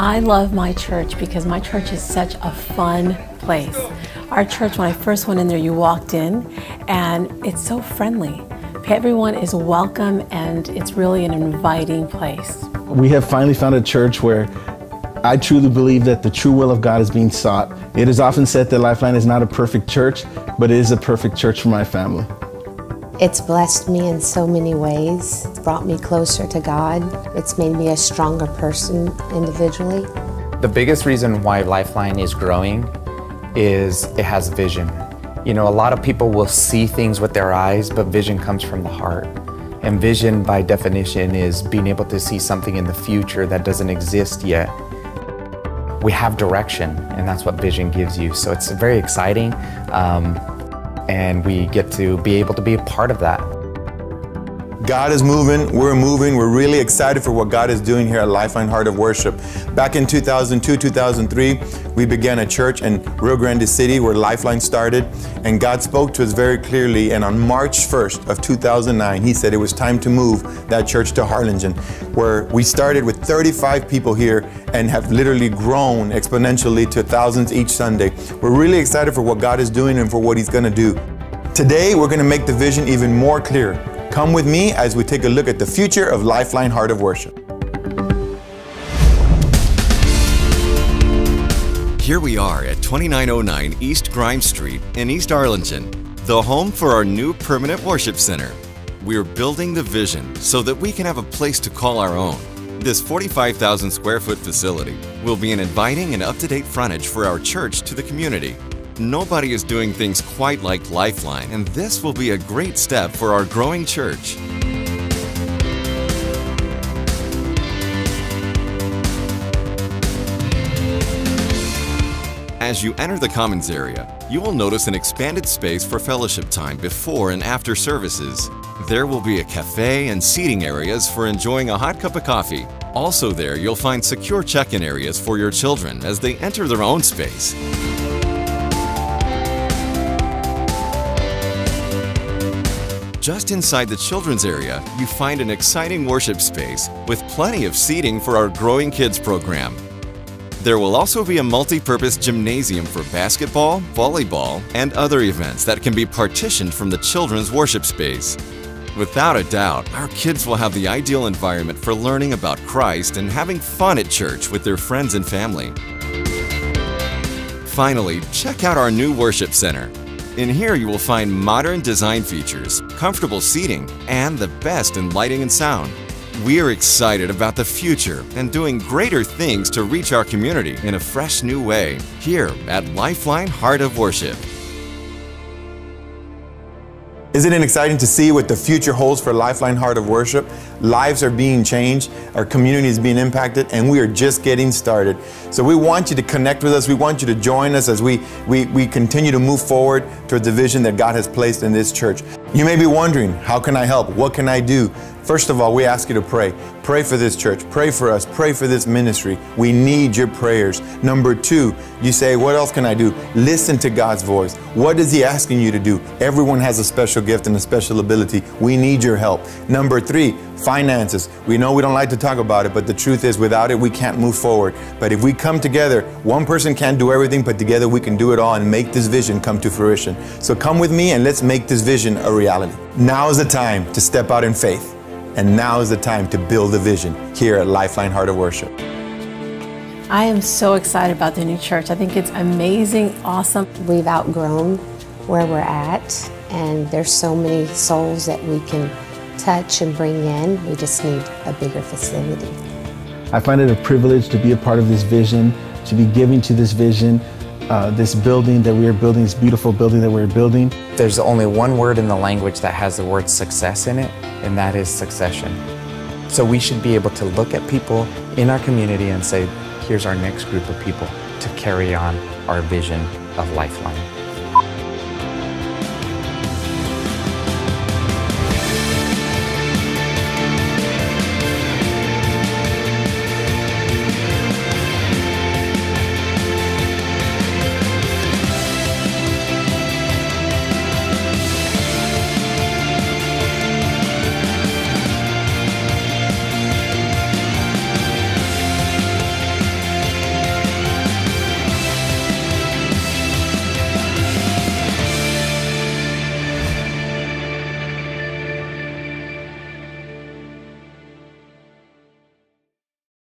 I love my church because my church is such a fun place. Our church, when I first went in there, you walked in and it's so friendly. Everyone is welcome and it's really an inviting place. We have finally found a church where I truly believe that the true will of God is being sought. It is often said that Lifeline is not a perfect church, but it is a perfect church for my family. It's blessed me in so many ways. It's brought me closer to God. It's made me a stronger person individually. The biggest reason why Lifeline is growing is it has vision. You know, a lot of people will see things with their eyes, but vision comes from the heart. And vision, by definition, is being able to see something in the future that doesn't exist yet. We have direction, and that's what vision gives you. So it's very exciting. Um, and we get to be able to be a part of that. God is moving, we're moving, we're really excited for what God is doing here at Lifeline Heart of Worship. Back in 2002, 2003, we began a church in Rio Grande City where Lifeline started, and God spoke to us very clearly. And on March 1st of 2009, He said it was time to move that church to Harlingen, where we started with 35 people here and have literally grown exponentially to thousands each Sunday. We're really excited for what God is doing and for what He's going to do. Today, we're going to make the vision even more clear. Come with me as we take a look at the future of Lifeline Heart of Worship. Here we are at 2909 East Grimes Street in East Harlingen, the home for our new permanent worship center. We're building the vision so that we can have a place to call our own. This 45,000 square foot facility will be an inviting and up-to-date frontage for our church to the community. Nobody is doing things quite like Lifeline, and this will be a great step for our growing church. As you enter the Commons area, you will notice an expanded space for fellowship time before and after services. There will be a cafe and seating areas for enjoying a hot cup of coffee. Also there, you'll find secure check-in areas for your children as they enter their own space. Just inside the children's area, you find an exciting worship space with plenty of seating for our Growing Kids program. There will also be a multi-purpose gymnasium for basketball, volleyball, and other events that can be partitioned from the children's worship space. Without a doubt, our kids will have the ideal environment for learning about Christ and having fun at church with their friends and family. Finally, check out our new worship center. In here you will find modern design features, comfortable seating, and the best in lighting and sound. We're excited about the future and doing greater things to reach our community in a fresh new way here at Lifeline Heart of Worship. Isn't it exciting to see what the future holds for Lifeline Heart of Worship? Lives are being changed, our community is being impacted, and we are just getting started. So we want you to connect with us. We want you to join us as we, we, we continue to move forward towards the vision that God has placed in this church. You may be wondering, how can I help? What can I do? First of all, we ask you to pray. Pray for this church. Pray for us. Pray for this ministry. We need your prayers. Number two, you say, What else can I do? Listen to God's voice. What is He asking you to do? Everyone has a special gift and a special ability. We need your help. Number three, finances. We know we don't like to talk about it, but the truth is, without it, we can't move forward. But if we come together, one person can't do everything, but together we can do it all and make this vision come to fruition. So come with me and let's make this vision a reality. Now is the time to step out in faith. And now is the time to build a vision here at Lifeline Heart of Worship. I am so excited about the new church. I think it's amazing, awesome. We've outgrown where we're at, and there's so many souls that we can touch and bring in. We just need a bigger facility. I find it a privilege to be a part of this vision, to be giving to this vision, uh, this building that we are building, this beautiful building that we're building. There's only one word in the language that has the word success in it, and that is succession. So we should be able to look at people in our community and say, here's our next group of people to carry on our vision of Lifeline.